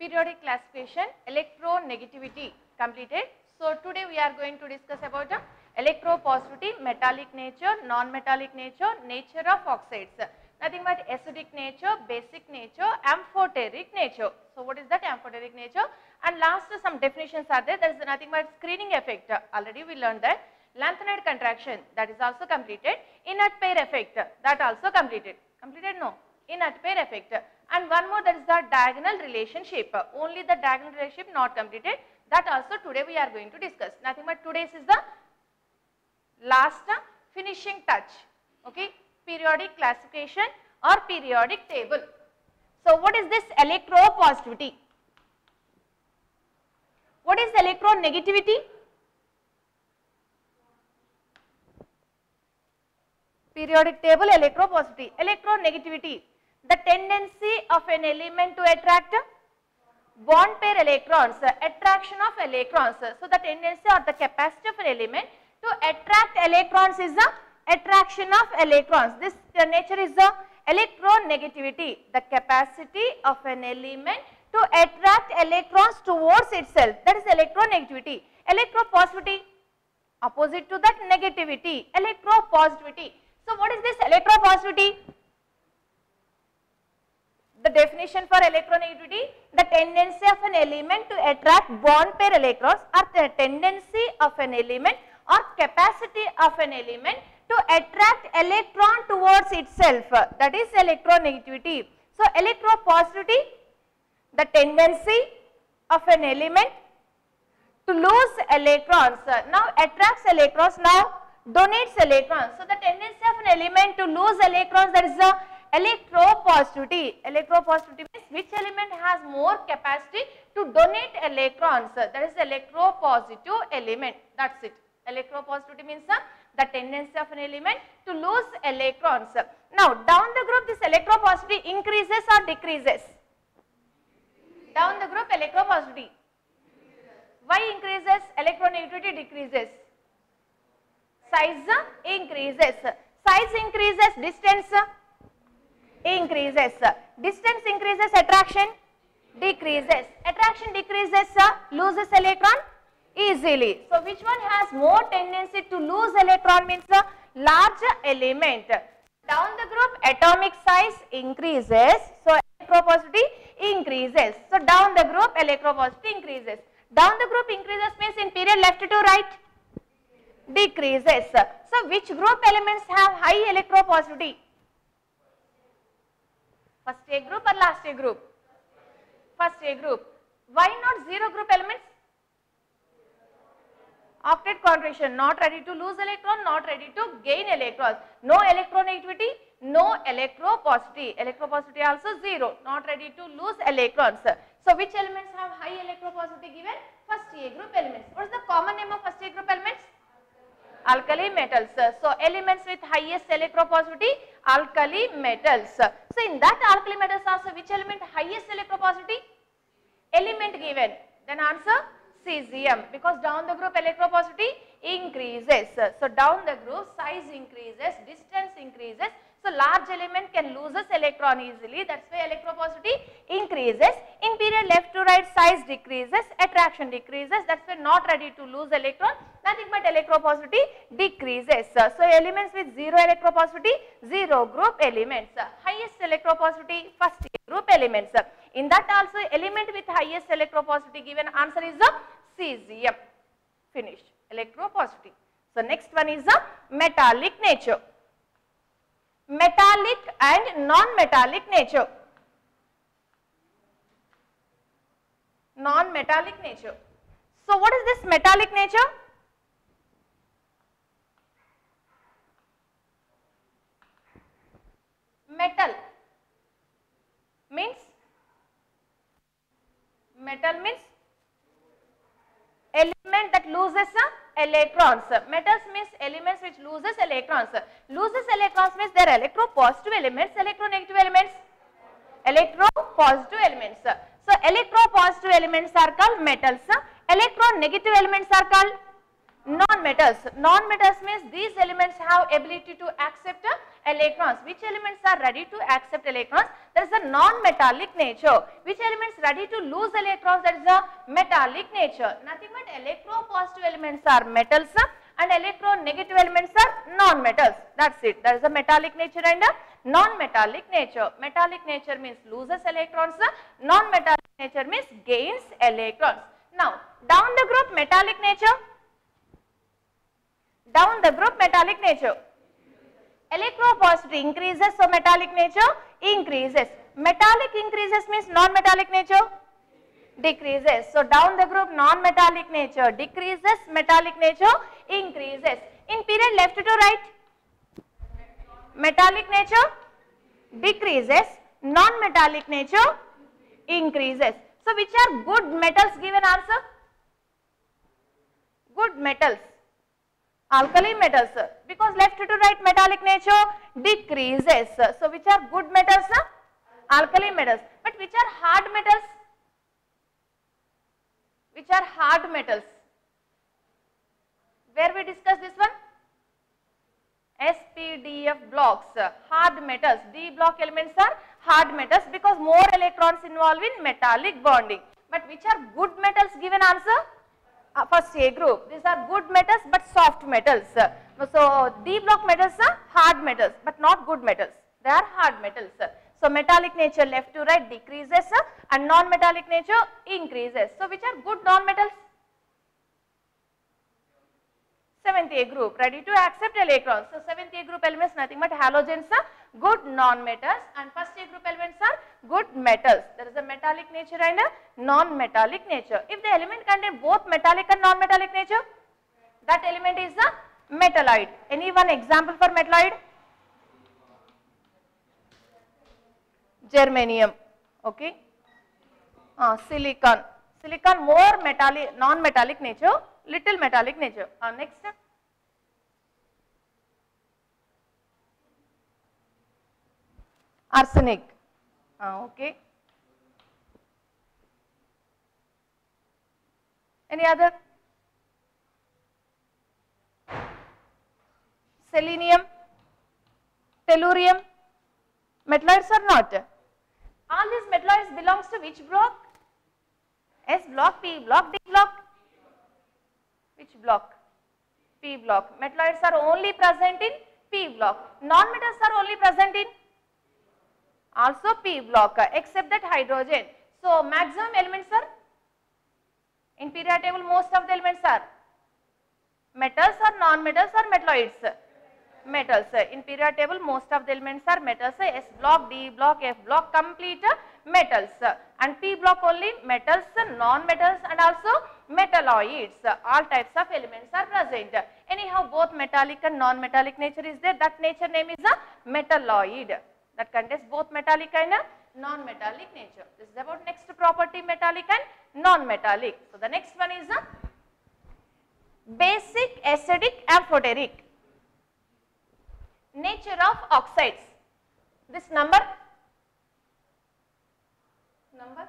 periodic classification, electronegativity completed. So today we are going to discuss about uh, the electropositivity, metallic nature, non-metallic nature, nature of oxides. Nothing but acidic nature, basic nature, amphoteric nature. So what is that amphoteric nature? And last some definitions are there. There is nothing but screening effect. Already we learned that. Lanthanide contraction that is also completed. Inert pair effect that also completed. Completed no? Inert pair effect. And one more that is the diagonal relationship. Only the diagonal relationship not completed. That also today we are going to discuss. Nothing but today's is the last finishing touch. Okay. Periodic classification or periodic table. So what is this electropositivity? What is electronegativity? Periodic table electropositivity. Electronegativity, the tendency of an element to attract bond pair electrons, attraction of electrons. So the tendency or the capacity of an element to attract electrons is the attraction of electrons. This nature is the electronegativity, the capacity of an element to attract electrons towards itself. That is electronegativity. Electropositivity, opposite to that negativity, electropositivity. So what is this electropositivity? The definition for electronegativity, the tendency of an element to attract bond pair electrons or the tendency of an element or capacity of an element to attract electron towards itself. That is electronegativity. So electropositivity, the tendency of an element to lose electrons. Now attracts electrons, now donates electrons. So the tendency of an element to lose electrons that is the electropositivity. Electropositivity means which element has more capacity to donate electrons. That is electropositive element. That's it. Electropositivity means uh, the tendency of an element to lose electrons. Now down the group this electropositivity increases or decreases? Down the group electropositivity. Why increases? Electronegativity decreases. Size increases. Size increases, distance increases. Distance increases, attraction decreases. Attraction decreases, loses electron easily. So, which one has more tendency to lose electron means a larger element. Down the group atomic size increases. So, electropositivity increases. So, down the group electropositivity increases. Down the group increases means in period left to right decreases. So, which group elements have high electropositivity? First A group or last A group? First A group. Why not zero group elements? Octet configuration, not ready to lose electron, not ready to gain electrons. No electronegativity, no electropositivity. Electropositivity also zero, not ready to lose electrons. So, which elements have high electropositivity given? First A group elements. What is the common name of first A group elements? Alkali metals. So, elements with highest electropositivity, alkali metals. So, in that alkali metals also which element highest electropositivity? Element given. Then answer cesium because down the group electropositivity increases. So, down the group size increases, distance increases. So, large element can loses electron easily that is why electropositivity increases. In period left to right size decreases, attraction decreases that is why not ready to lose electron nothing but electropositivity decreases. So, elements with 0 electropositivity 0 group elements, highest electropositivity first group elements. In that also element with highest electropositivity given answer is the cesium. Finished. Electropositivity. So, next one is the metallic nature. Metallic and non-metallic nature. Non-metallic nature. So, what is this metallic nature? Metal means metal means element that loses uh, electrons. Metals means elements which loses electrons. Loses electrons means they are electropositive elements, electronegative elements, electropositive elements. So, electropositive elements are called metals, electronegative elements are called Non-metals. Non-metals means these elements have ability to accept uh, electrons. Which elements are ready to accept electrons? That is a non-metallic nature. Which elements ready to lose electrons? That is a metallic nature. Nothing but electropositive elements are metals and electronegative elements are non-metals. That's it. That is a metallic nature and a non-metallic nature. Metallic nature means loses electrons. Non-metallic nature means gains electrons. Now, down the group metallic nature. Down the group metallic nature. Electropositivity increases, so metallic nature increases. Metallic increases means non-metallic nature decreases. So down the group non-metallic nature decreases, metallic nature increases. In period left to right, metallic nature decreases, non-metallic nature increases. So which are good metals given answer? Good metals alkali metals because left to right metallic nature decreases. So which are good metals? Alkali metals. But which are hard metals? Which are hard metals? Where we discuss this one? SPDF blocks, hard metals. D block elements are hard metals because more electrons involved in metallic bonding. But which are good metals given answer? Uh, first A group. These are good metals but soft metals. So D block metals are hard metals but not good metals. They are hard metals. So metallic nature left to right decreases and non-metallic nature increases. So which are good non-metals? Seventh A group ready to accept electrons. So seventh A group elements nothing but halogens are good non-metals and first A group elements are good metals. There is a metallic nature and a non-metallic nature. If the element contains both metallic and non-metallic nature, that element is a metalloid. Any one example for metalloid? Germanium. Okay. Uh, silicon. Silicon more metallic, non-metallic nature, little metallic nature. Uh, next. Arsenic. Uh, okay. Any other? Selenium, tellurium, metalloids or not? All these metalloids belongs to which block? S block, P block, D block? Which block? P block. Metalloids are only present in P block. Non-metals are only present in also P block except that hydrogen. So maximum elements are in periodic table most of the elements are metals or non-metals or metalloids. Metals. In periodic table most of the elements are metals. S block, D block, F block complete metals and P block only metals, non-metals and also metalloids. All types of elements are present. Anyhow both metallic and non-metallic nature is there. That nature name is a metalloid that contains both metallic and non-metallic nature. This is about next property metallic and non-metallic. So the next one is a basic acidic amphoteric nature of oxides. This number number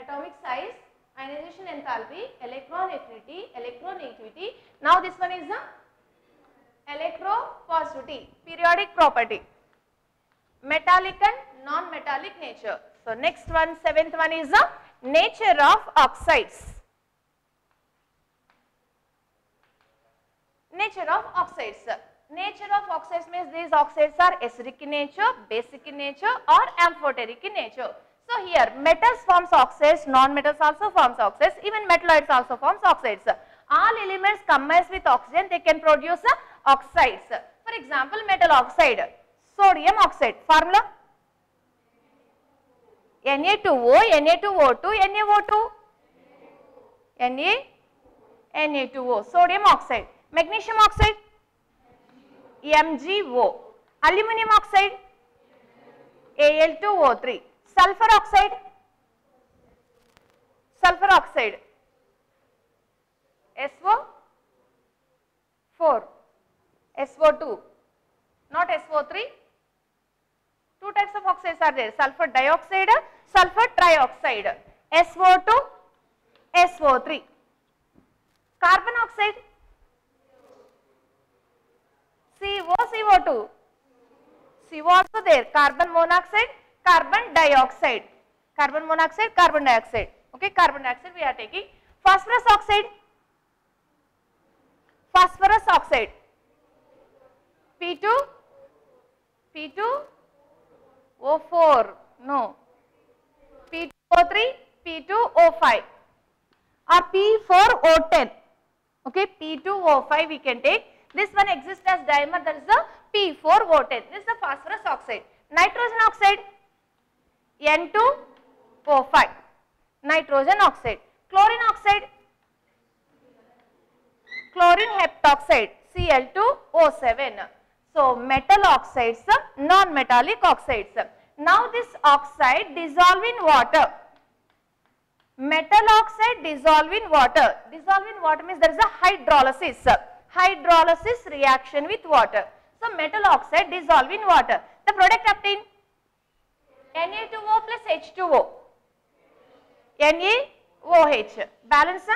atomic size ionization enthalpy electron affinity electronegativity. Now this one is a electropositivity periodic property metallic and non-metallic nature. So next one, seventh one is the nature of oxides. Nature of oxides. Nature of oxides means these oxides are acidic in nature, basic in nature or amphoteric in nature. So here metals forms oxides, non-metals also forms oxides, even metalloids also forms oxides. All elements combines with oxygen, they can produce oxides. For example, metal oxide sodium oxide formula Na2O, Na2O2, NaO2, Na, Na2O, sodium oxide, magnesium oxide, MgO, aluminum oxide, Al2O3, sulfur oxide, sulfur oxide, SO4, SO2, not SO3, two types of oxides are there. Sulfur dioxide sulfur trioxide. SO2 SO3 Carbon oxide. CO, CO2. CO also there. Carbon monoxide, carbon dioxide. Carbon monoxide, carbon dioxide. Okay, carbon dioxide we are taking. Phosphorus oxide. Phosphorus oxide. P2, P2, O4, no. P2, O3, P2, O5 or P4O10. Okay, P2O5 we can take. This one exists as dimer that is the P4O10. This is the phosphorus oxide. Nitrogen oxide N2O5. Nitrogen oxide. Chlorine oxide chlorine heptoxide Cl2O7. So, metal oxides, non-metallic oxides. Now, this oxide dissolve in water metal oxide dissolve in water. Dissolve in water means there is a hydrolysis. Hydrolysis reaction with water. So, metal oxide dissolve in water. The product obtained Na2O plus H2O. NaOH. Balance?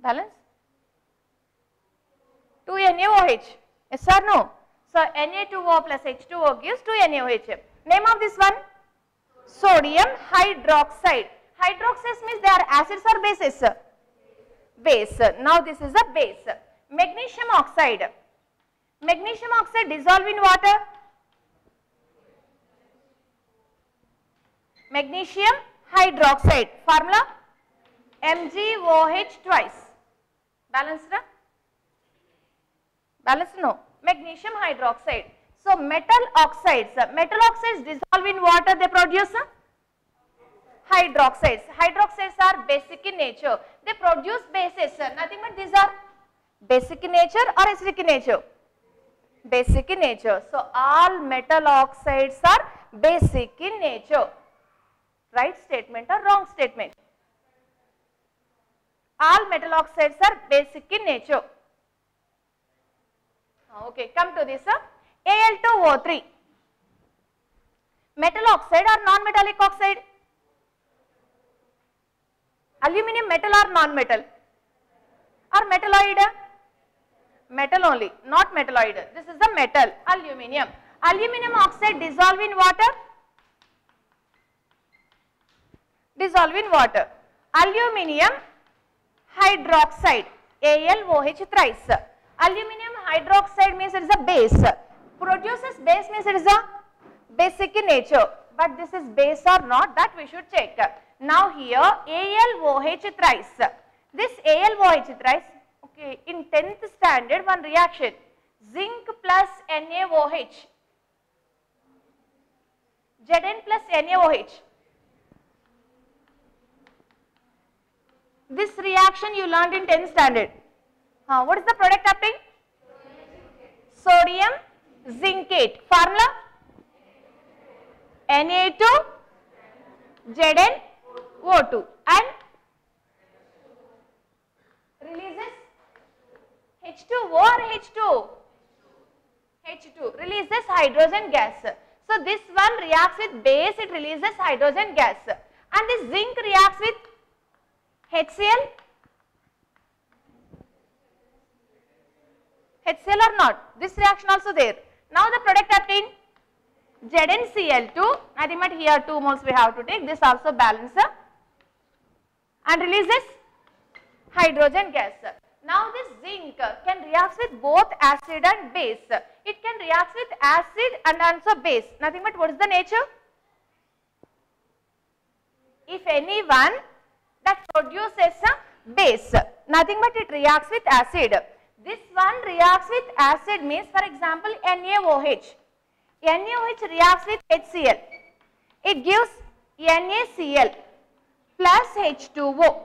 Balance? 2 NaOH. Yes or no? So, Na2O plus H2O gives 2 NaOH. Name of this one? sodium hydroxide. Hydroxides means they are acids or bases? Base. Now this is a base. Magnesium oxide. Magnesium oxide dissolve in water. Magnesium hydroxide. Formula MgOH twice. Balanced? Balanced? No. Magnesium hydroxide. So, metal oxides, metal oxides dissolve in water, they produce hydroxides. Hydroxides are basic in nature. They produce bases, nothing but these are basic in nature or acidic in nature? Basic in nature. So, all metal oxides are basic in nature. Right statement or wrong statement? All metal oxides are basic in nature. Okay, come to this. Al2O3. Metal oxide or non-metallic oxide? Aluminium metal or non-metal? Or metalloid? Metal only, not metalloid. This is the metal, aluminium. Aluminium oxide dissolve in water? Dissolve in water. Aluminium hydroxide, AlOH thrice. Aluminium hydroxide means it is a base produces base means it is a basic in nature but this is base or not that we should check. Now here AlOH thrice. This AlOH thrice okay in 10th standard one reaction zinc plus NaOH Zn plus NaOH. This reaction you learned in 10th standard. Uh, what is the product obtained? Sodium zincate. Formula? Na2 ZnO2 and releases H2O or H2? H2 releases hydrogen gas. So this one reacts with base, it releases hydrogen gas and this zinc reacts with HCl HCl or not? This reaction also there. Now the product obtained ZnCl2, I but here 2 moles we have to take, this also balancer and releases hydrogen gas. Now this zinc can react with both acid and base. It can react with acid and also base, nothing but what is the nature? If anyone that produces a base, nothing but it reacts with acid. This one reacts with acid means for example NaOH. NaOH reacts with HCl. It gives NaCl plus H2O.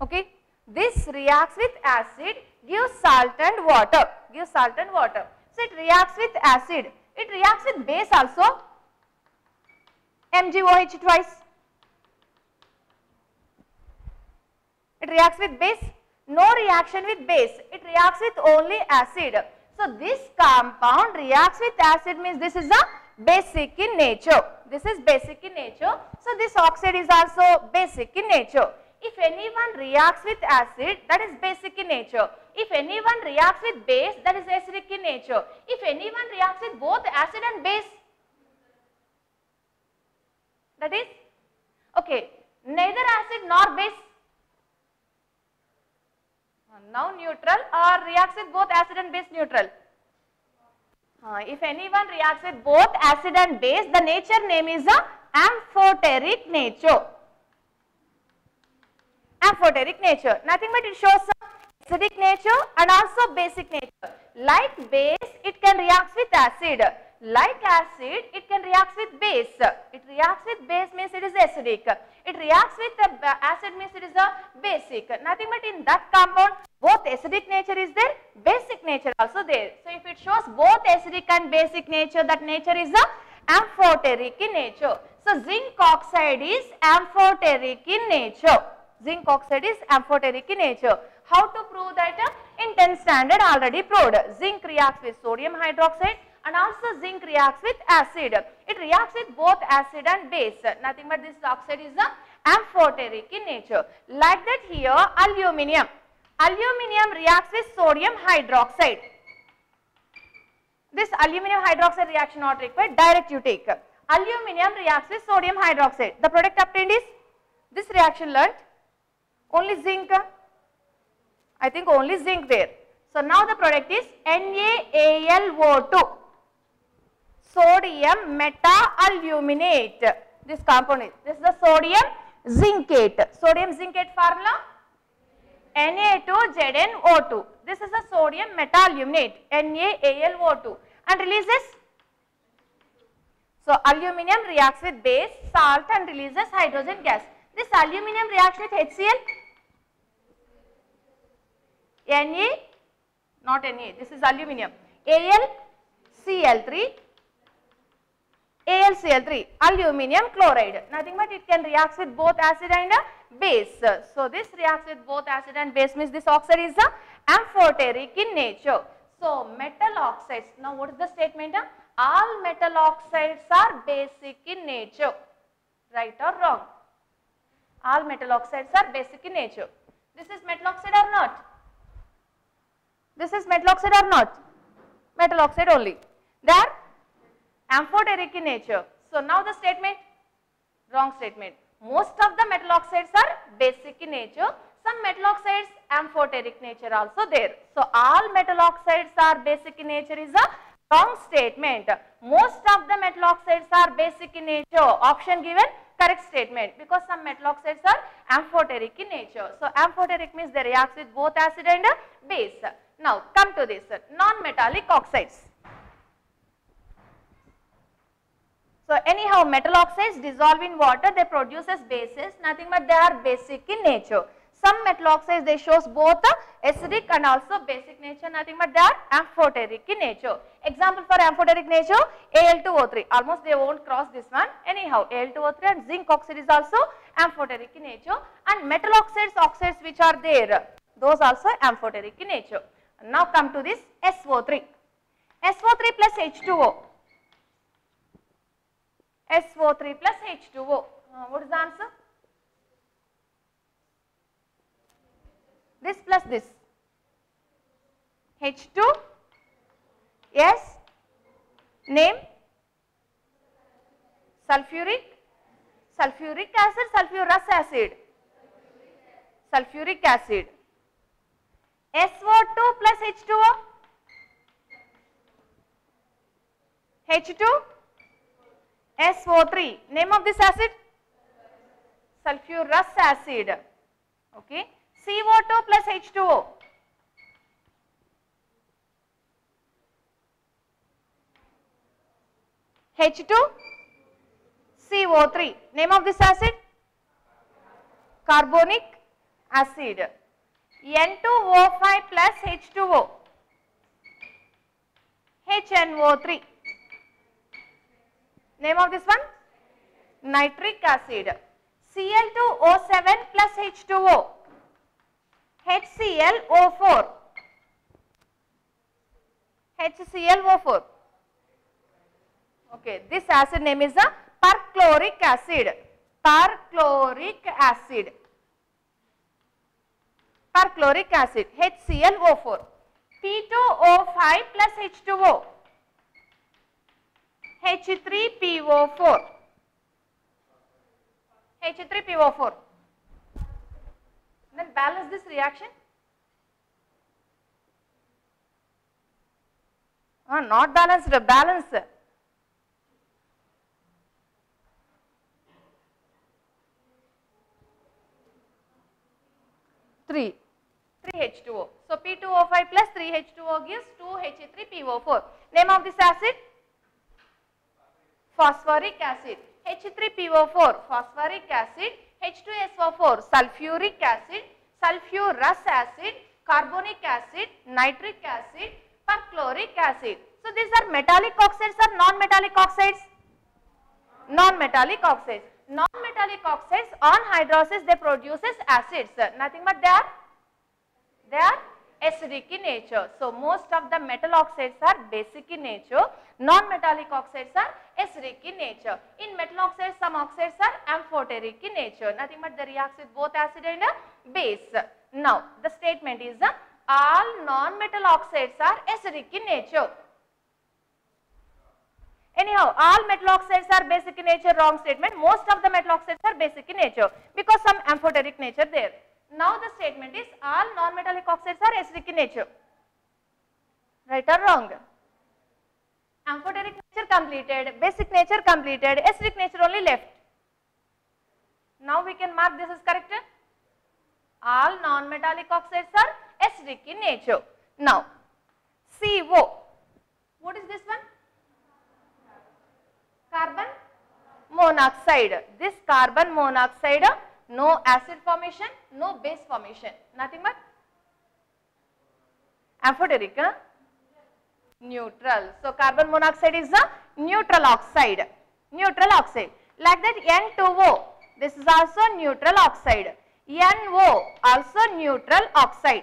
Okay. This reacts with acid, gives salt and water. Gives salt and water. So it reacts with acid. It reacts with base also. MgOH twice. It reacts with base no reaction with base, it reacts with only acid. So this compound reacts with acid means this is a basic in nature. This is basic in nature. So, this oxide is also basic in nature. If anyone reacts with acid, that is basic in nature. If anyone reacts with base, that is acidic in nature. If anyone reacts with both acid and base, that is, okay, neither acid nor base. Now neutral or reacts with both acid and base neutral. Uh, if anyone reacts with both acid and base, the nature name is a amphoteric nature. Amphoteric nature, nothing but it shows acidic nature and also basic nature. Like base, it can react with acid. Like acid, it can react with base. It reacts with base means it is acidic. It reacts with uh, acid means it is a basic. Nothing but in that compound, both acidic nature is there, basic nature also there. So if it shows both acidic and basic nature, that nature is a amphoteric in nature. So zinc oxide is amphoteric in nature. Zinc oxide is amphoteric in nature. How to prove that? In 10 standard already proved. Zinc reacts with sodium hydroxide and also zinc reacts with acid. It reacts with both acid and base. Nothing but this oxide is amphoteric in nature. Like that here aluminium. Aluminium reacts with sodium hydroxide. This aluminium hydroxide reaction not required, direct you take. Aluminium reacts with sodium hydroxide. The product obtained is this reaction learnt. Only zinc. I think only zinc there. So now the product is NaAlO2. Sodium meta-aluminate. This compound is, this is the sodium zincate. Sodium zincate formula Na2ZnO2. This is the sodium meta-aluminate NaAlO2 and releases. So aluminium reacts with base, salt and releases hydrogen gas. This aluminium reacts with HCl. Na, not Na, this is aluminium. AlCl3, AlCl3, aluminium chloride. Nothing but it can react with both acid and base. So this reacts with both acid and base means this oxide is amphoteric in nature. So metal oxides. Now what is the statement? All metal oxides are basic in nature. Right or wrong? All metal oxides are basic in nature. This is metal oxide or not? This is metal oxide or not? Metal oxide only. They are amphoteric in nature. So now the statement, wrong statement. Most of the metal oxides are basic in nature. Some metal oxides amphoteric nature also there. So all metal oxides are basic in nature is a wrong statement. Most of the metal oxides are basic in nature. Option given correct statement because some metal oxides are amphoteric in nature. So amphoteric means they react with both acid and base. Now come to this non-metallic oxides. So anyhow metal oxides dissolve in water they produce as bases nothing but they are basic in nature. Some metal oxides they shows both acidic and also basic nature nothing but they are amphoteric in nature. Example for amphoteric nature Al2O3 almost they won't cross this one anyhow Al2O3 and zinc oxide is also amphoteric in nature and metal oxides oxides which are there those also amphoteric in nature. Now come to this SO3. SO3 plus H2O. SO3 plus H2O. Uh, what is the answer? This plus this. H2 S name? Sulfuric? Sulfuric acid sulfurous acid. Sulfuric acid. SO2 plus H2O H2 SO3 name of this acid? Sulfurous acid. Okay. CO2 plus H2O H2 CO3 name of this acid? Carbonic acid. N2O5 plus H2O HNO3 name of this one nitric acid Cl2O7 plus H2O HClO4 HClO4 Okay, this acid name is a perchloric acid. Perchloric acid. Perchloric acid HClO4. P2O5 plus H2O. H3PO4. H3PO4. Then balance this reaction. Ah, not balanced, balance. Three. 3H2O. So P2O5 plus 3H2O gives 2H3PO4. Name of this acid? Phosphoric acid. H3PO4 phosphoric acid. H2SO4 sulfuric acid. Sulfurous acid. Carbonic acid. Nitric acid. Perchloric acid. So these are metallic oxides or non-metallic oxides? Non-metallic oxides. Non-metallic oxides on hydrolysis they produces acids. Nothing but they are they are acidic in nature. So most of the metal oxides are basic in nature. Non-metallic oxides are acidic in nature. In metal oxides, some oxides are amphoteric in nature. Nothing but they reacts with both acid and base. Now the statement is all non-metal oxides are acidic in nature. Anyhow, all metal oxides are basic in nature, wrong statement. Most of the metal oxides are basic in nature because some amphoteric nature there. Now the statement is all non-metallic oxides are acidic in nature. Right or wrong? Amphoteric nature completed, basic nature completed, acidic nature only left. Now we can mark this as correct. All non-metallic oxides are acidic in nature. Now, CO. What is this one? Carbon monoxide. This carbon monoxide, no acid formation, no base formation. Nothing but amphoteric. Huh? Neutral. So, carbon monoxide is a neutral oxide. Neutral oxide. Like that N2O. This is also neutral oxide. NO also neutral oxide.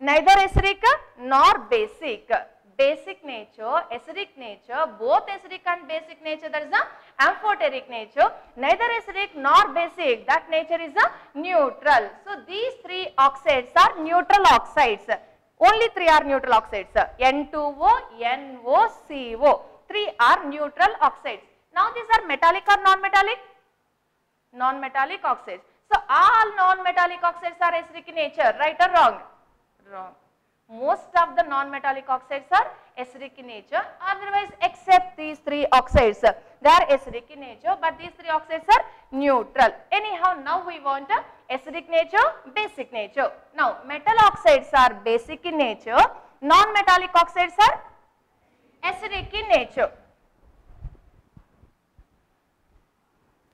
Neither acidic nor basic. Basic nature, acidic nature, both acidic and basic nature that is a amphoteric nature. Neither acidic nor basic that nature is a neutral. So these three oxides are neutral oxides. Only three are neutral oxides. N2O, NO, CO. Three are neutral oxides. Now these are metallic or non-metallic? Non-metallic oxides. So all non-metallic oxides are acidic in nature, right or wrong? Wrong. Most of the non-metallic oxides are acidic in nature, otherwise except these three oxides. They are acidic in nature, but these three oxides are neutral. Anyhow, now we want a acidic nature, basic nature. Now, metal oxides are basic in nature, non-metallic oxides are acidic in nature.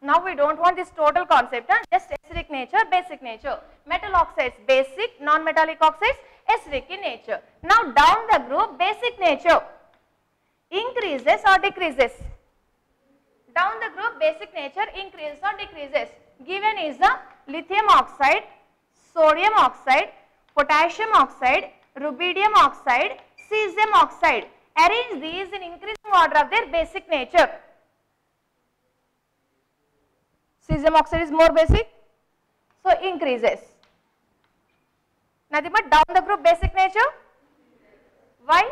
Now we don't want this total concept, huh? just acidic nature, basic nature. Metal oxides, basic, non-metallic oxides, acidic in nature. Now down the group, basic nature increases or decreases. Down the group, basic nature increases or decreases. Given is the lithium oxide, sodium oxide, potassium oxide, rubidium oxide, cesium oxide. Arrange these in increasing order of their basic nature. Cesium oxide is more basic, so increases. Nothing but down the group basic nature. Why?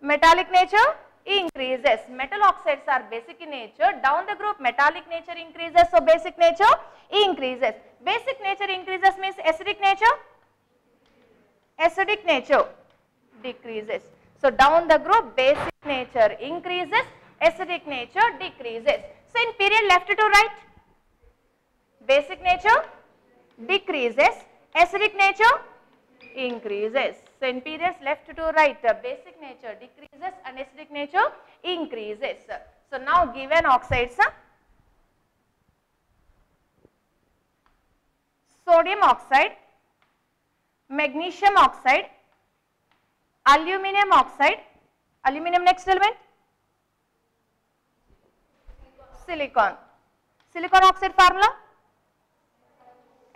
Metallic nature increases. Metal oxides are basic in nature. Down the group metallic nature increases, so basic nature increases. Basic nature increases means acidic nature. Acidic nature decreases. So down the group basic nature increases, acidic nature decreases. So in period left to right, basic nature decreases, acidic nature increases. So in periods left to right, basic nature decreases and acidic nature increases. So now given oxides, sodium oxide, magnesium oxide, aluminum oxide, aluminum next element, silicon. Silicon oxide formula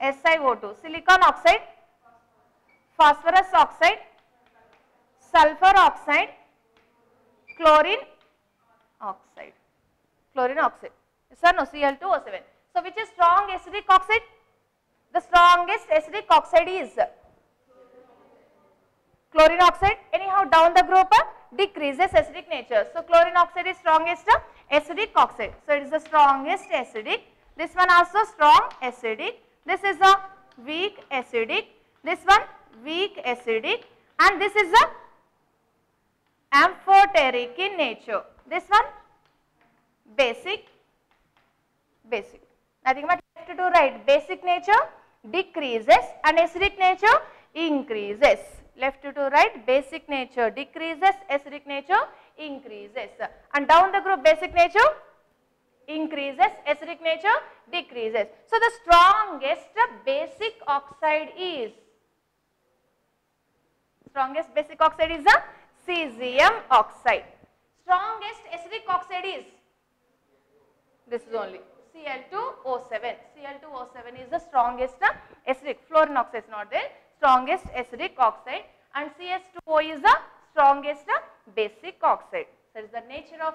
SiO2. Silicon oxide, phosphorus oxide, sulfur oxide, chlorine oxide. Chlorine oxide. Yes or no? Cl2O7. So which is strong acidic oxide? The strongest acidic oxide is chlorine oxide. Anyhow down the group uh, decreases acidic nature. So chlorine oxide is strongest uh, acidic oxide. So it is the strongest acidic. This one also strong acidic. This is a weak acidic. This one weak acidic and this is a amphoteric in nature. This one basic, basic. Nothing but left to right. Basic nature decreases and acidic nature increases. Left to right, basic nature decreases, acidic nature increases. And down the group, basic nature increases, acidic nature decreases. So the strongest basic oxide is, strongest basic oxide is the cesium oxide. Strongest acidic oxide is, this is only Cl2O7. Cl2O7 is the strongest acidic, fluorine oxide is not there, strongest acidic oxide and CS2O is the strongest basic oxide. So, it is the nature of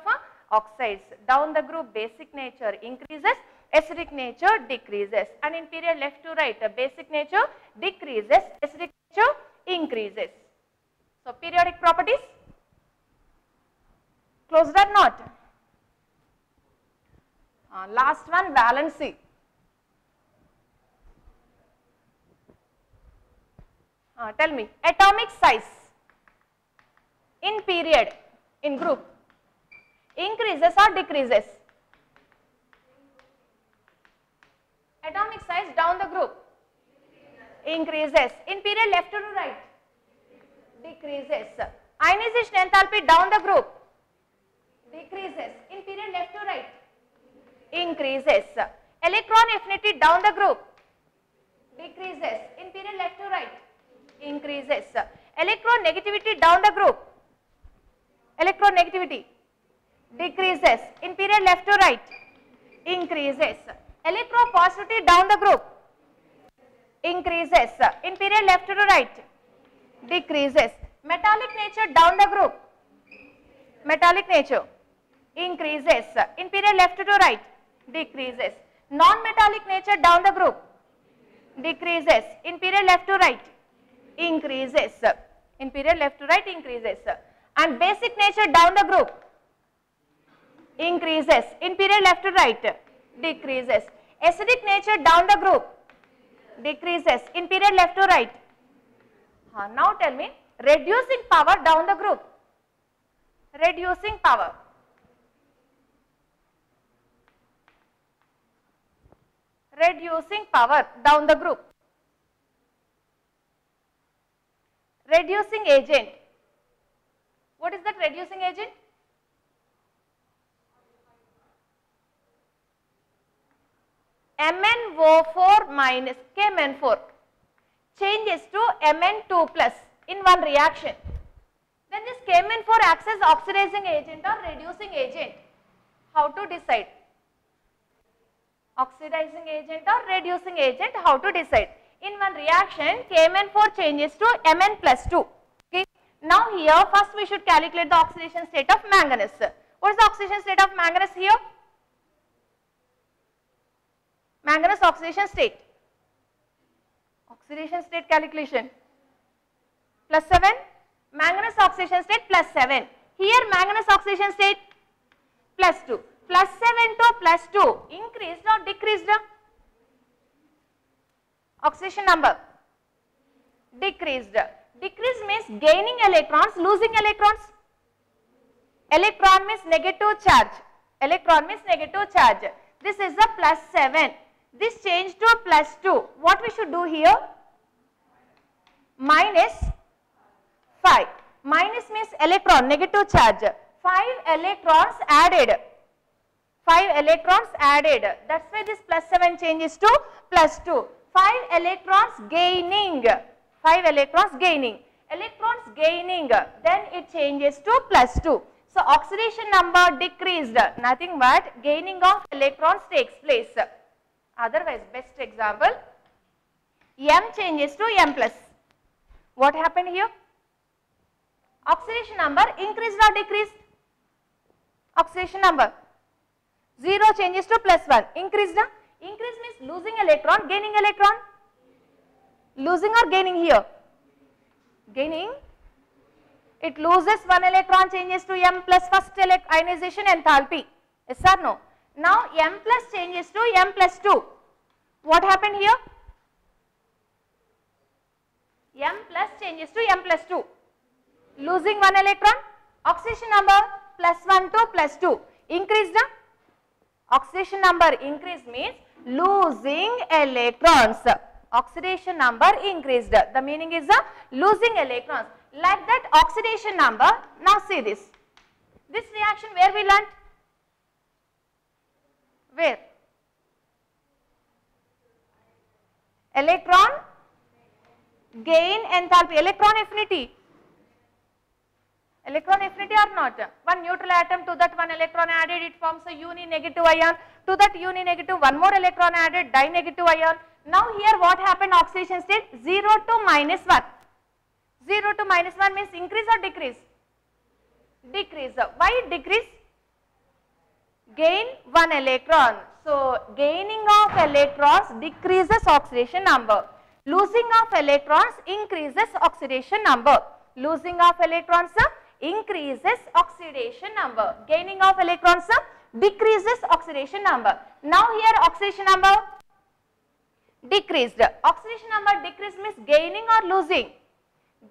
oxides. Down the group basic nature increases, acidic nature decreases and in period left to right the basic nature decreases, acidic nature increases. So, periodic properties closed or not? Uh, last one valency. Uh, tell me atomic size in period in group increases or decreases? Atomic size down the group increases in period left to right decreases. Ionization enthalpy down the group. Decreases. In period left to right. Increases. Electron affinity down the group. Decreases. In period left to right. Increases. Electron negativity down the group. Electron negativity. Decreases. In period left to right. Increases. Electropositivity down the group. Increases. In period left to right decreases. Metallic nature down the group. Metallic nature increases. In period left to right decreases. Non-metallic nature down the group decreases. In period left to right increases. In period left to right increases. And basic nature down the group increases. In period left to right decreases. Acidic nature down the group decreases. In period left to right now tell me reducing power down the group. Reducing power. Reducing power down the group. Reducing agent. What is that reducing agent? MnO4 minus KMn4 changes to Mn2 plus in one reaction. Then this KMn4 acts as oxidizing agent or reducing agent. How to decide? Oxidizing agent or reducing agent, how to decide? In one reaction, KMn4 changes to Mn plus 2. Okay. Now here first we should calculate the oxidation state of manganese. What is the oxidation state of manganese here? manganese oxidation state. Oxidation state calculation plus 7, manganese oxidation state plus 7. Here manganese oxidation state plus 2. Plus 7 to plus 2 increased or decreased? Oxidation number decreased. Decreased means gaining electrons, losing electrons. Electron means negative charge. Electron means negative charge. This is the plus 7 this change to plus 2. What we should do here? Minus 5. Minus means electron, negative charge. 5 electrons added. 5 electrons added. That's why this plus 7 changes to plus 2. 5 electrons gaining. 5 electrons gaining. Electrons gaining. Then it changes to plus 2. So, oxidation number decreased. Nothing but gaining of electrons takes place. Otherwise, best example, M changes to M plus. What happened here? Oxidation number increased or decreased? oxidation number. 0 changes to plus 1. Increased. Increase means losing electron, gaining electron. Losing or gaining here? Gaining. It loses 1 electron changes to M plus first ionization enthalpy. Yes or no? Now M plus changes to M plus 2. What happened here? M plus changes to M plus 2. Losing 1 electron. Oxidation number plus 1 to plus 2. Increased. na? oxidation number increase means losing electrons oxidation number increased the meaning is the losing electrons like that oxidation number now see this this reaction where we learnt where electron gain enthalpy electron affinity. Electron affinity or not? One neutral atom to that one electron added it forms a uni negative ion. To that uni negative one more electron added di negative ion. Now here what happened? Oxidation state 0 to minus 1 0 to minus 1 means increase or decrease? Decrease. Why decrease? Gain one electron. So gaining of electrons decreases oxidation number losing of electrons increases oxidation number. Losing of electrons increases oxidation number. Gaining of electrons decreases oxidation number. Now here oxidation number. Decreased. Oxidation number decreased means gaining or losing.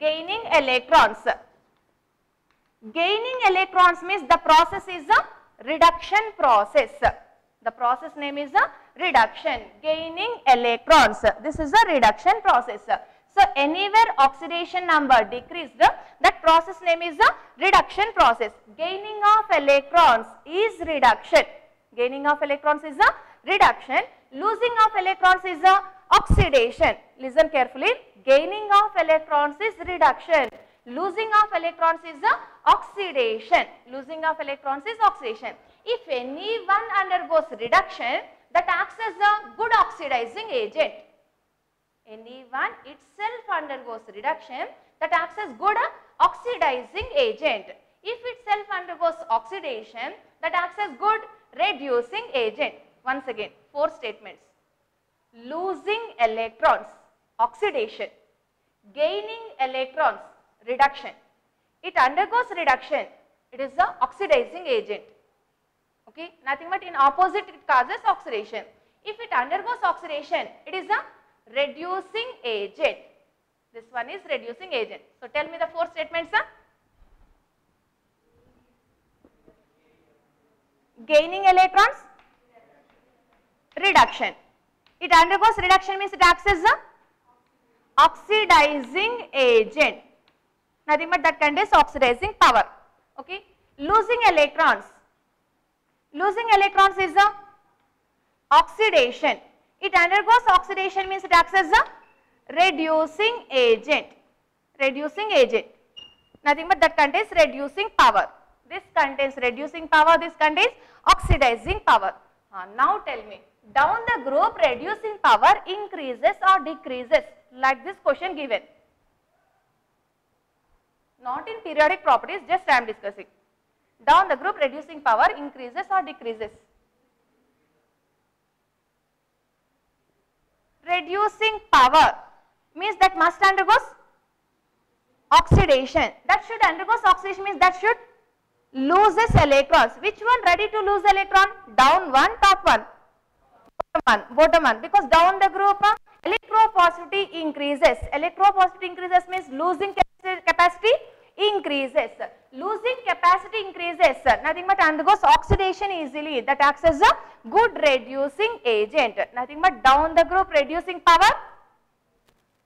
Gaining electrons. Gaining electrons means the process is a reduction process the process name is a reduction gaining electrons. This is a reduction process. So anywhere oxidation number decreased that process name is a reduction process. Gaining of electrons is reduction. Gaining of electrons is a reduction. Losing of electrons is a oxidation. Listen carefully. Gaining of electrons is reduction. Losing of electrons is a oxidation. Losing of electrons is oxidation if anyone undergoes reduction that acts as a good oxidizing agent. Anyone itself undergoes reduction that acts as good oxidizing agent. If itself undergoes oxidation that acts as good reducing agent. Once again four statements. Losing electrons oxidation. Gaining electrons reduction. It undergoes reduction. It is the oxidizing agent okay? Nothing but in opposite it causes oxidation. If it undergoes oxidation it is a reducing agent. This one is reducing agent. So tell me the four statements sir. gaining electrons reduction. It undergoes reduction means it acts as a oxidizing agent. Nothing but that contains oxidizing power. Okay? Losing electrons losing electrons is a oxidation. It undergoes oxidation means it acts as a reducing agent. Reducing agent. Nothing but that contains reducing power. This contains reducing power this contains oxidizing power. Uh, now tell me down the group reducing power increases or decreases? Like this question given. Not in periodic properties just I am discussing down the group reducing power increases or decreases? Reducing power means that must undergoes oxidation. That should undergoes oxidation means that should loses electrons. Which one ready to lose electron? Down one top one. Bottom one bottom one. Because down the group uh, electropositivity increases. Electropositivity increases means losing capacity, capacity increases. Losing capacity increases. Nothing but undergoes oxidation easily. That acts as a good reducing agent. Nothing but down the group reducing power.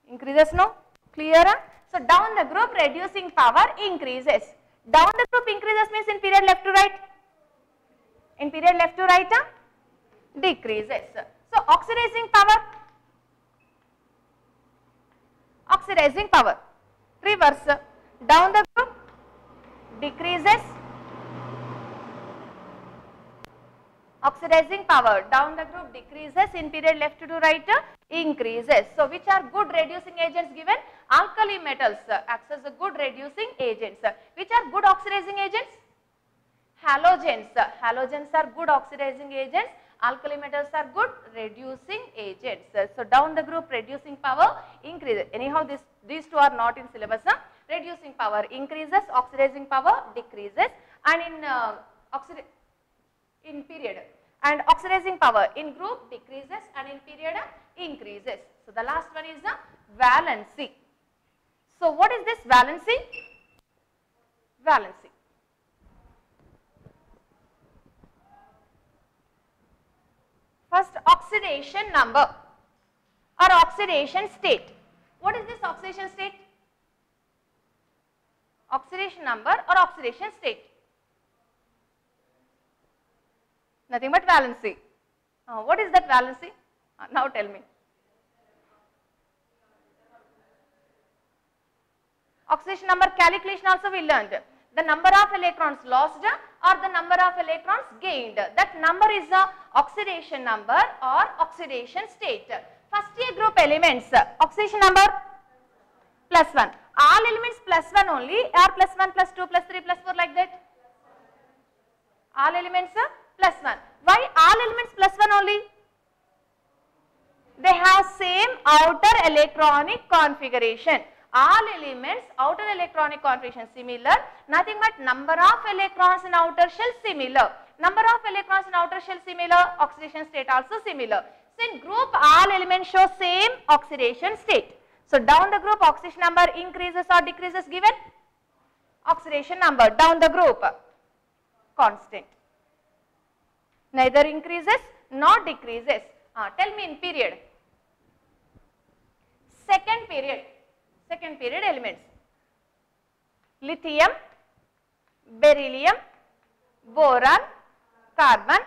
Increases no? Clear so down the group reducing power increases. Down the group increases means in period left to right. In period left to right decreases. So oxidizing power. Oxidizing power. Reverse down the group decreases oxidizing power down the group decreases in period left to right increases so which are good reducing agents given alkali metals acts as a good reducing agents which are good oxidizing agents halogens. Halogens are good oxidizing agents. Alkali metals are good reducing agents. So down the group reducing power increases. Anyhow, this, these two are not in syllabus. Huh? Reducing power increases, oxidizing power decreases and in uh, in period and oxidizing power in group decreases and in period increases. So the last one is the valency. So what is this valency? Valency. First oxidation number or oxidation state. What is this oxidation state? Oxidation number or oxidation state? Nothing but valency. Uh, what is that valency? Uh, now tell me. Oxidation number calculation also we learned. The number of electrons lost or the number of electrons gained. That number is the oxidation number or oxidation state. First A group elements, oxidation number plus 1. All elements plus 1 only or plus 1 plus 2 plus 3 plus 4 like that? All elements plus 1. Why all elements plus 1 only? They have same outer electronic configuration. All elements outer electronic configuration similar, nothing but number of electrons in outer shell similar. Number of electrons in outer shell similar, oxidation state also similar. So in group all elements show same oxidation state. So down the group oxidation number increases or decreases given? Oxidation number down the group constant neither increases nor decreases. Uh, tell me in period. Second period, second period elements. Lithium, beryllium, boron, carbon,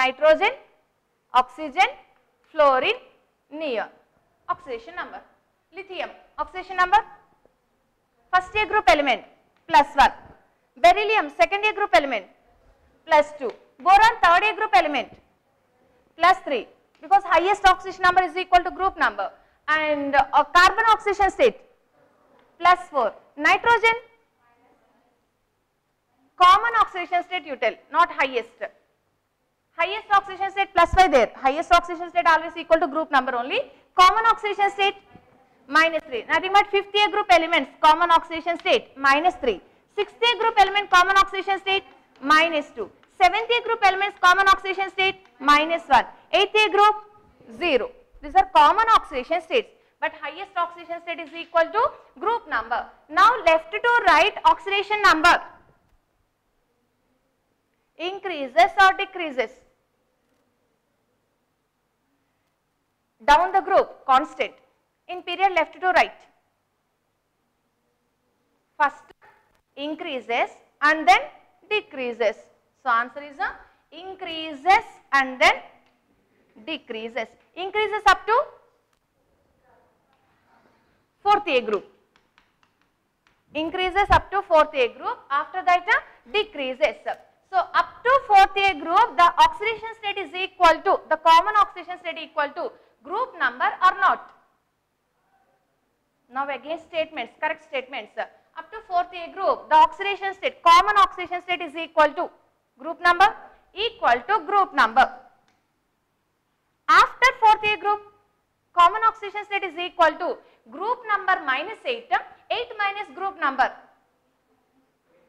nitrogen, oxygen, fluorine, neon. Oxidation number. Lithium, oxidation number. First A group element plus 1. Beryllium, second A group element plus 2 boron third A group element plus 3 because highest oxidation number is equal to group number. And uh, carbon oxidation state plus 4 nitrogen? Common oxidation state you tell not highest. Highest oxidation state plus 5 there. Highest oxidation state always equal to group number only common oxidation state minus 3 nothing but fifth group elements common oxidation state minus 3 sixth group element common oxidation state minus 2 Seventh group elements common oxidation state minus 1. Eighth group 0. These are common oxidation states but highest oxidation state is equal to group number. Now left to right oxidation number increases or decreases. Down the group constant in period left to right. First increases and then decreases. So, answer is a increases and then decreases. Increases up to fourth A group. Increases up to fourth A group. After that, uh, decreases. So, up to fourth A group, the oxidation state is equal to, the common oxidation state equal to group number or not. Now, again statements, correct statements. Up to fourth A group, the oxidation state, common oxidation state is equal to group number equal to group number. After fourth A group, common oxidation state is equal to group number minus 8, 8 minus group number.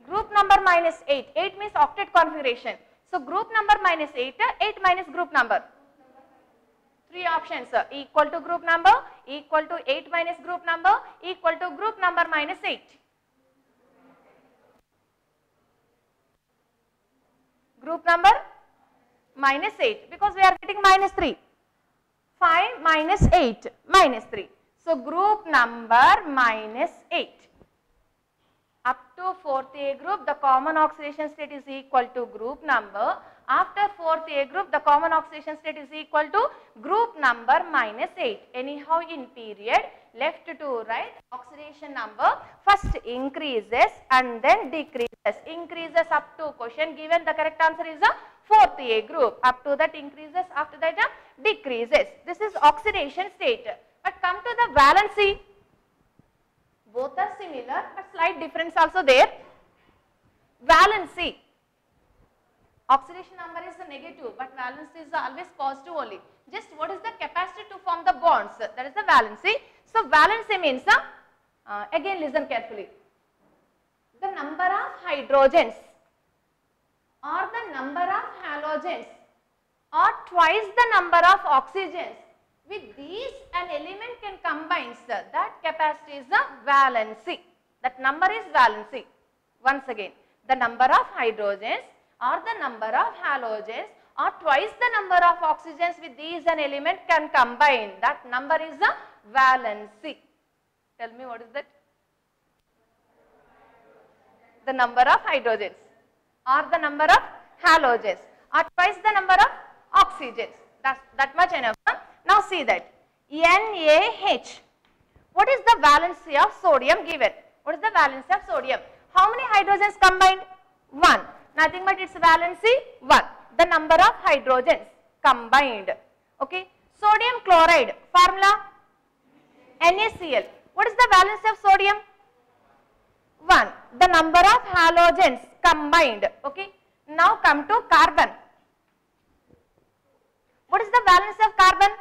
Group number minus 8, 8 means octet configuration. So, group number minus 8, 8 minus group number. Three options equal to group number, equal to 8 minus group number, equal to group number minus 8. group number minus 8 because we are getting minus 3. 5 minus 8 minus 3. So, group number minus 8. Up to fourth A group the common oxidation state is equal to group number. After fourth A group the common oxidation state is equal to group number minus 8. Anyhow in period left to right oxidation number first increases and then decreases. Increases up to question given the correct answer is a fourth A group. Up to that increases after that uh, decreases. This is oxidation state. But come to the valency. Both are similar but slight difference also there. Valency. Oxidation number is the negative, but valency is always positive only. Just what is the capacity to form the bonds? That is the valency. So valency means, uh, again listen carefully. The number of hydrogens or the number of halogens or twice the number of oxygens. With these an element can combine, sir. That capacity is the valency. That number is valency. Once again, the number of hydrogens or the number of halogens or twice the number of oxygens with these an element can combine. That number is the valency. Tell me what is that? The number of hydrogens or the number of halogens or twice the number of oxygens. That's that much enough. huh? Now see that NaH. What is the valency of sodium given? What is the valency of sodium? How many hydrogens combined? 1. Nothing but its valency 1. The number of hydrogens combined. Okay. Sodium chloride formula NaCl. What is the valency of sodium? 1. The number of halogens combined. Okay. Now come to carbon. What is the valency of carbon?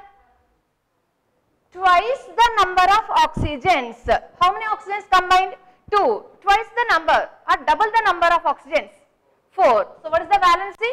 Twice the number of oxygens. How many oxygens combined? 2. Twice the number or double the number of oxygens. 4. So what is the valency?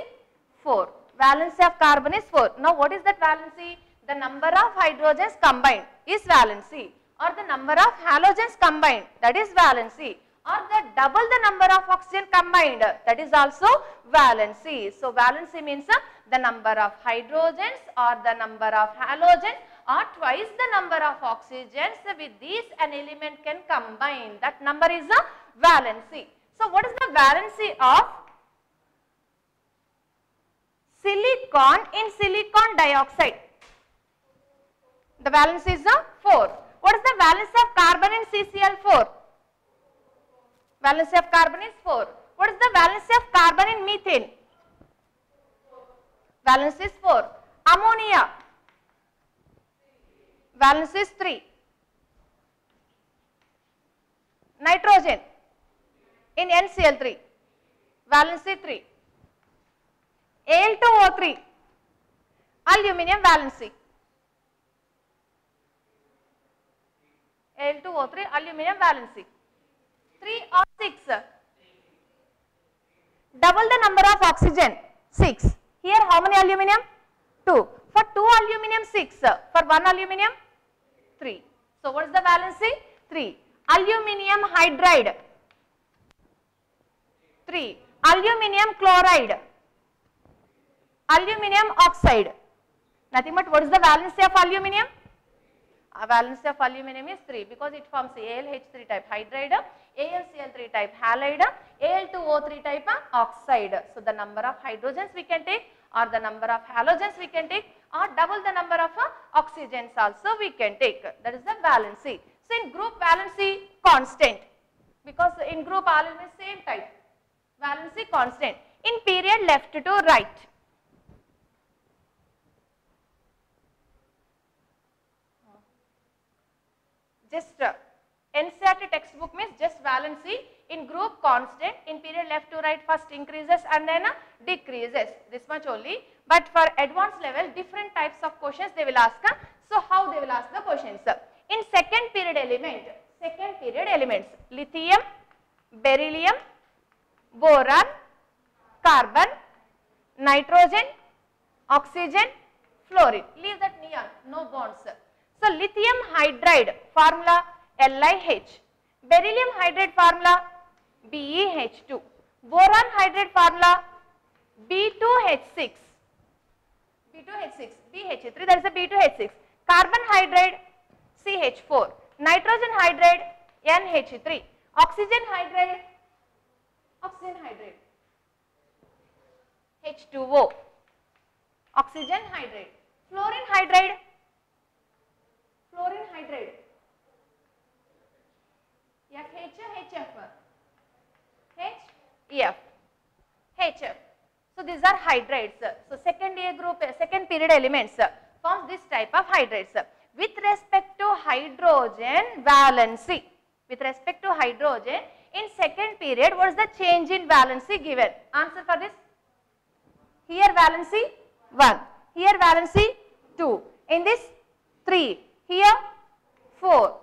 4. Valency of carbon is 4. Now what is that valency? The number of hydrogens combined is valency or the number of halogens combined that is valency or the double the number of oxygen combined that is also valency. So valency means uh, the number of hydrogens or the number of halogens or twice the number of oxygens with these an element can combine that number is a valency. So what is the valency of silicon in silicon dioxide? The valence is a 4. What is the valence of carbon in CCl4? Valence of carbon is 4. What is the valence of carbon in methane? Valence is 4. Ammonia. Valence is 3. Nitrogen in NCl3. Valence is 3. Al2O3. Aluminium valency. Al2O3 aluminium valency. 3 or 6. Double the number of oxygen 6. Here how many aluminium? 2. For 2 aluminium 6. For 1 aluminium 3. So what is the valency? 3. Aluminium hydride 3. Aluminium chloride. Aluminium oxide. Nothing but what is the valency of aluminium? A valency of aluminum is 3 because it forms AlH3 type hydride, AlCl3 type halide, Al2O3 type oxide. So the number of hydrogens we can take or the number of halogens we can take or double the number of uh, oxygens also we can take. That is the valency. So in group valency constant because in group be same type. Valency constant. In period left to right. Just uh, NCERT textbook means just valency in group constant in period left to right first increases and then uh, decreases. This much only. But for advanced level different types of questions they will ask uh, so how they will ask the questions. In second period element second period elements lithium beryllium boron carbon nitrogen oxygen fluorine. Leave that neon no bonds so, lithium hydride formula LiH, beryllium hydride formula BeH2, boron hydride formula B2H6, B2H6, BH3 that is a B2H6, carbon hydride CH4, nitrogen hydride NH3, oxygen hydride, oxygen hydride H2O, oxygen hydride, fluorine hydride fluorine hydride FH HF HF HF so these are hydrides. So second A group second period elements forms this type of hydrides. With respect to hydrogen valency with respect to hydrogen in second period what is the change in valency given? Answer for this. Here valency 1. Here valency 2. In this 3. Here 4.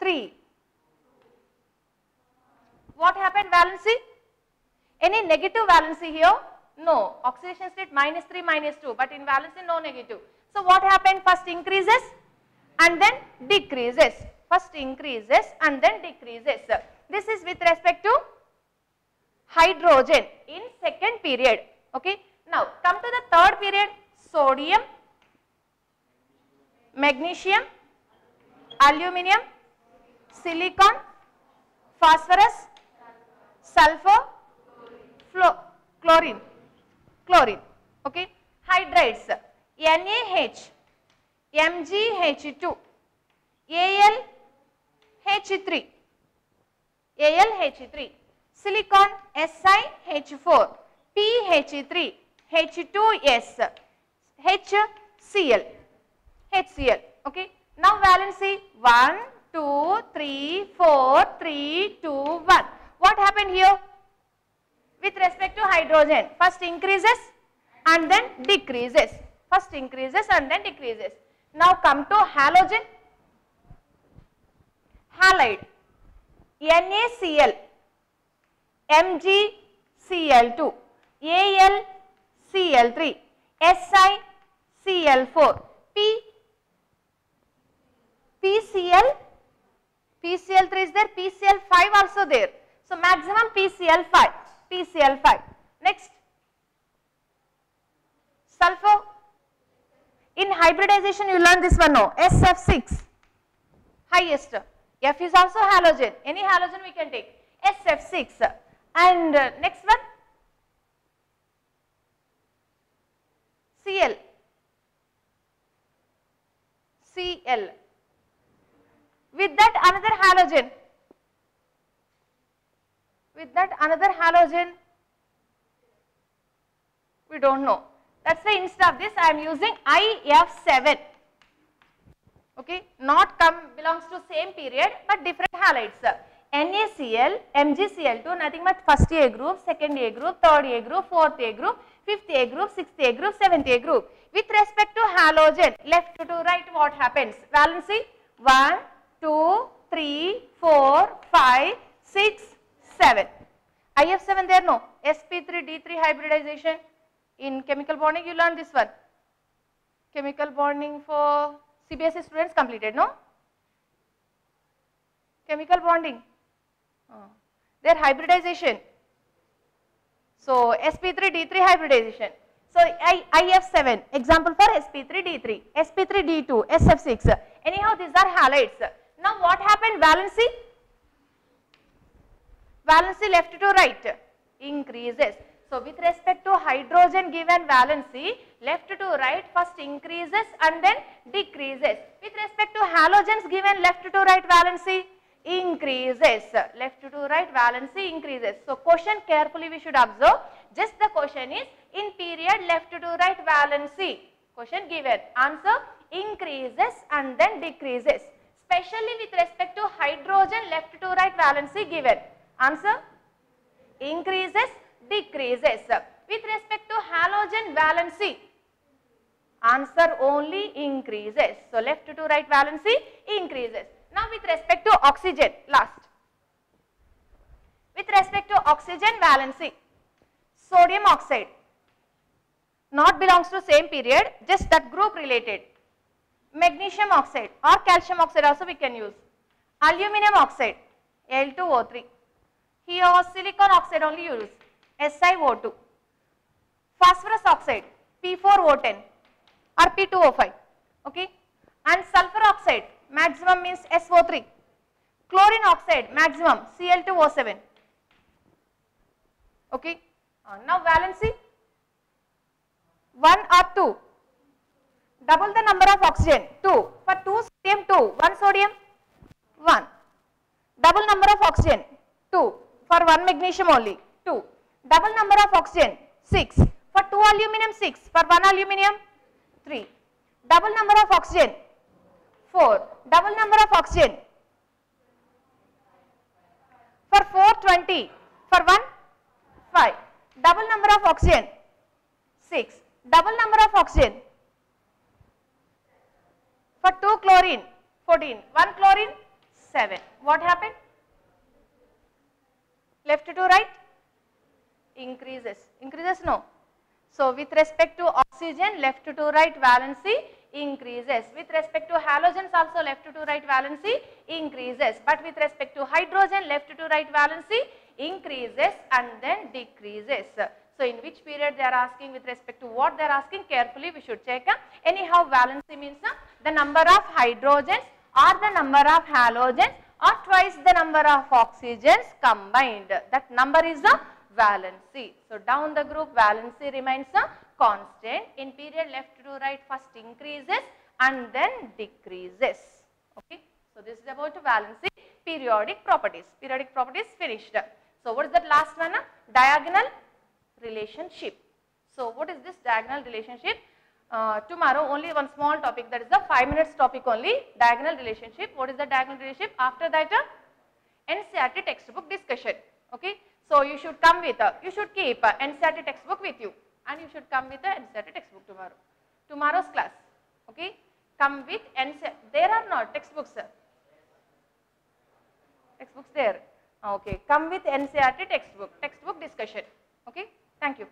3. What happened valency? Any negative valency here? No. Oxidation state minus 3 minus 2 but in valency no negative. So what happened? First increases and then decreases. First increases and then decreases. This is with respect to hydrogen in second period. Okay. Now come to the third period sodium, magnesium, aluminium, silicon, phosphorus, sulfur, flo- chlorine, chlorine. Okay. Hydrides NaH, MgH2, AlH3, AlH3, silicon SiH4, PH3, H2S, HCl, HCl. Okay. Now valency 1, 2, 3, 4, 3, 2, 1. What happened here? With respect to hydrogen, first increases and then decreases. First increases and then decreases. Now come to halogen. Halide. NaCl, MgCl2, AlCl3, SiCl4, P, PCl, PCl3 is there, PCl5 also there. So maximum PCl5, PCl5. Next, sulfur. In hybridization you learn this one no, SF6, highest. F is also halogen, any halogen we can take, SF6. And uh, next one, Cl, Cl. With that another halogen, with that another halogen, we don't know. That's why instead of this I am using IF7. Okay, not come belongs to same period but different halides. NaCl, MgCl2 nothing but first A group, second A group, third A group, fourth A group, fifth A group, sixth A group, seventh A group. With respect to halogen, left to right what happens? Valency 1, 2, 3, 4, 5, 6, 7. IF7 there no, sp3d3 hybridization. In chemical bonding you learn this one. Chemical bonding for CBSE students completed no? Chemical bonding. Uh, their hybridization. So sp3d3 hybridization. So I, IF7 example for sp3d3, sp3d2, SF6. Anyhow these are halides. Now what happened valency? Valency left to right increases. So with respect to hydrogen given valency left to right first increases and then decreases. With respect to halogens given left to right valency increases. Left to right valency increases. So question carefully we should observe. Just the question is in period left to right valency. Question given. Answer increases and then decreases. Especially with respect to hydrogen left to right valency given. Answer increases, decreases. With respect to halogen valency, answer only increases. So left to right valency increases. Now with respect to oxygen, last. With respect to oxygen valency, sodium oxide not belongs to same period, just that group related. Magnesium oxide or calcium oxide also we can use. Aluminum oxide, Al2O3. Here silicon oxide only use, SiO2. Phosphorus oxide, P4O10 or P2O5. Okay. And sulfur oxide, maximum means SO3. Chlorine oxide, maximum Cl2O7. Okay. Uh, now valency, 1 or 2. Double the number of oxygen, 2. For 2 sodium, 2. 1 sodium, 1. Double number of oxygen, 2. For 1 magnesium only, 2. Double number of oxygen, 6. For 2 aluminum, 6. For 1 aluminum, 3. Double number of oxygen, 4. Double number of oxygen, for 4, 20. For 1, 5. Double number of oxygen, 6. Double number of oxygen. For 2 chlorine, 14. 1 chlorine, 7. What happened? Left to right? Increases. Increases? No. So, with respect to oxygen, left to right valency increases. With respect to halogens also left to right valency increases. But with respect to hydrogen, left to right valency increases and then decreases. So, in which period they are asking with respect to what they are asking carefully we should check. Anyhow, valency means the number of hydrogens or the number of halogens or twice the number of oxygens combined. That number is the valency. So, down the group valency remains a constant. In period left to right first increases and then decreases. Okay. So, this is about valency periodic properties. Periodic properties finished. So, what is that last one? Diagonal relationship. So, what is this diagonal relationship? Uh, tomorrow only one small topic that is the 5 minutes topic only diagonal relationship. What is the diagonal relationship? After that uh, NCERT textbook discussion. Okay. So, you should come with, uh, you should keep uh, NCERT textbook with you and you should come with the NCERT textbook tomorrow. Tomorrow's class. Okay. Come with NCERT. There are not textbooks. Sir. Textbooks there. Okay. Come with NCERT textbook. Textbook discussion. Okay. Thank you.